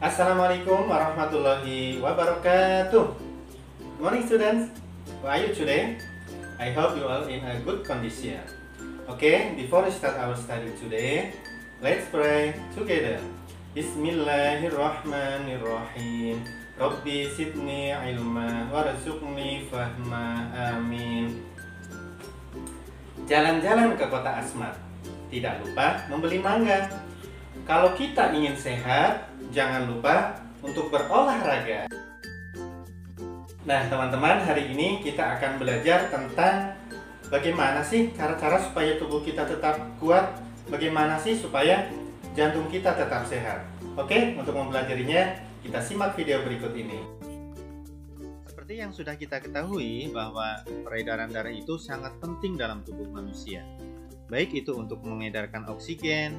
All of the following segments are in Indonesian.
Assalamualaikum warahmatullahi wabarakatuh. Morning students. How are you today? I hope you are in a good condition. Okay, before we start our study today, let's pray together. Bismillahirrahmanirrahim. Rabbi sidni ilma warzuqni fahma amin. Jalan-jalan ke kota Asmat. Tidak lupa membeli mangga. Kalau kita ingin sehat, jangan lupa untuk berolahraga. Nah, teman-teman, hari ini kita akan belajar tentang bagaimana sih cara-cara supaya tubuh kita tetap kuat, bagaimana sih supaya jantung kita tetap sehat. Oke, untuk mempelajarinya, kita simak video berikut ini. Seperti yang sudah kita ketahui bahwa peredaran darah itu sangat penting dalam tubuh manusia. Baik itu untuk mengedarkan oksigen,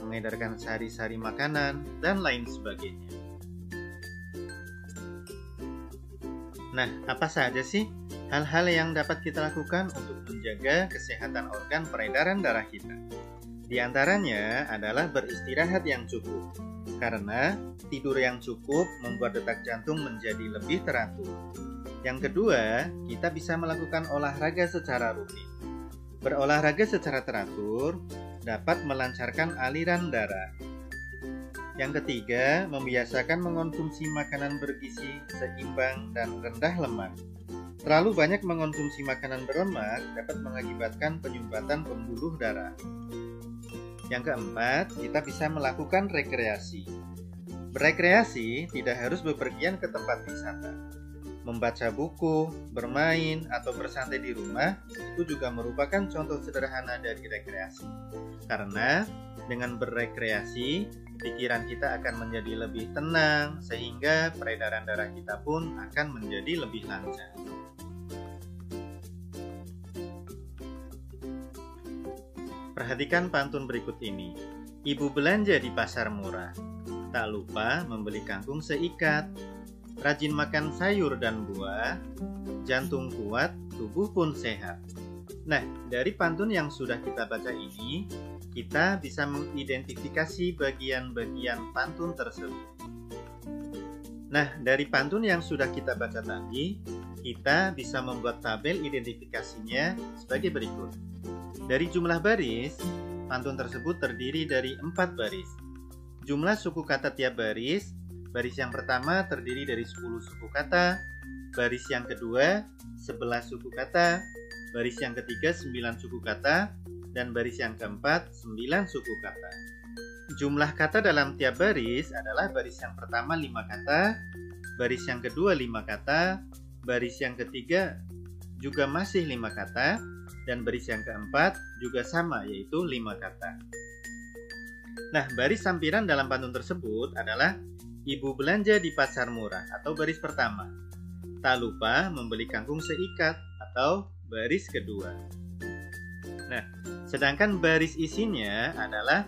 mengedarkan sari-sari makanan, dan lain sebagainya. Nah, apa saja sih hal-hal yang dapat kita lakukan untuk menjaga kesehatan organ peredaran darah kita? Di antaranya adalah beristirahat yang cukup, karena tidur yang cukup membuat detak jantung menjadi lebih teratur. Yang kedua, kita bisa melakukan olahraga secara rutin. Berolahraga secara teratur dapat melancarkan aliran darah. Yang ketiga, membiasakan mengonsumsi makanan bergizi, seimbang, dan rendah lemak. Terlalu banyak mengonsumsi makanan berlemak dapat mengakibatkan penyumbatan pembuluh darah. Yang keempat, kita bisa melakukan rekreasi. Berekreasi tidak harus bepergian ke tempat wisata. Membaca buku, bermain, atau bersantai di rumah itu juga merupakan contoh sederhana dari rekreasi. Karena dengan berrekreasi, pikiran kita akan menjadi lebih tenang sehingga peredaran darah kita pun akan menjadi lebih lancar. Perhatikan pantun berikut ini. Ibu belanja di pasar murah. Tak lupa membeli kangkung seikat. Rajin makan sayur dan buah. Jantung kuat, tubuh pun sehat. Nah, dari pantun yang sudah kita baca ini, kita bisa mengidentifikasi bagian-bagian pantun tersebut. Nah, dari pantun yang sudah kita baca tadi, kita bisa membuat tabel identifikasinya sebagai berikut. Dari jumlah baris, pantun tersebut terdiri dari empat baris. Jumlah suku kata tiap baris, baris yang pertama terdiri dari 10 suku kata, baris yang kedua 11 suku kata, baris yang ketiga 9 suku kata, dan baris yang keempat 9 suku kata. Jumlah kata dalam tiap baris adalah baris yang pertama 5 kata, baris yang kedua 5 kata, baris yang ketiga juga masih 5 kata, dan baris yang keempat juga sama yaitu 5 kata. Nah, baris sampiran dalam pantun tersebut adalah ibu belanja di pasar murah atau baris pertama. Tak lupa membeli kangkung seikat atau baris kedua. Nah, sedangkan baris isinya adalah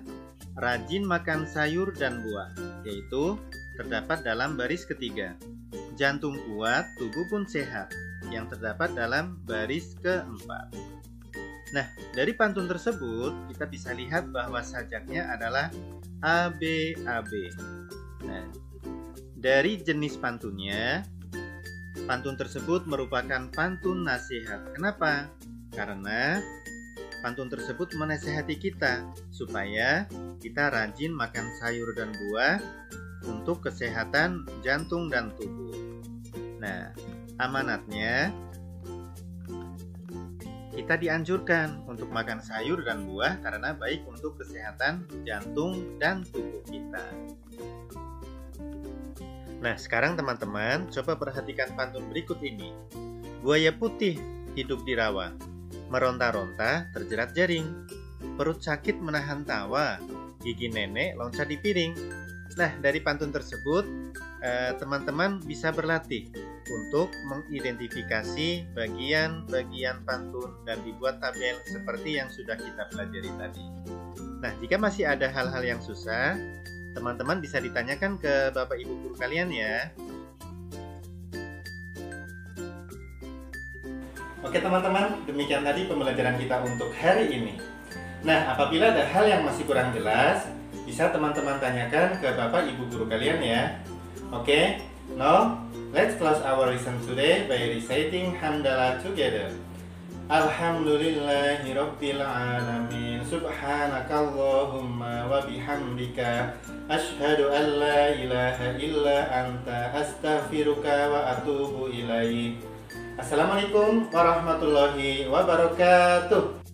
rajin makan sayur dan buah, yaitu terdapat dalam baris ketiga. Jantung kuat, tubuh pun sehat, yang terdapat dalam baris keempat. Nah, dari pantun tersebut kita bisa lihat bahwa sajaknya adalah ABAB. Nah, dari jenis pantunnya, pantun tersebut merupakan pantun nasihat. Kenapa? Karena pantun tersebut menasehati kita supaya kita rajin makan sayur dan buah untuk kesehatan jantung dan tubuh. Nah, amanatnya kita dianjurkan untuk makan sayur dan buah karena baik untuk kesehatan jantung dan tubuh kita. Nah, sekarang teman-teman coba perhatikan pantun berikut ini. Buaya putih hidup di rawa, meronta-ronta terjerat jaring. Perut sakit menahan tawa, gigi nenek loncat di piring. Nah, dari pantun tersebut, eh, teman-teman bisa berlatih untuk mengidentifikasi bagian-bagian pantun dan dibuat tabel seperti yang sudah kita pelajari tadi. Nah, jika masih ada hal-hal yang susah, teman-teman bisa ditanyakan ke Bapak Ibu guru kalian ya. Oke teman-teman, demikian tadi pembelajaran kita untuk hari ini. Nah, apabila ada hal yang masih kurang jelas, bisa teman-teman tanyakan ke Bapak Ibu guru kalian ya. Oke, now let's close our lesson today by reciting hamdalah together. Alhamdulillahirabbil alamin. Subhanakallahumma wa bihamdika asyhadu an la ilaha illa anta astaghfiruka wa atubu ilaik. Assalamualaikum warahmatullahi wabarakatuh.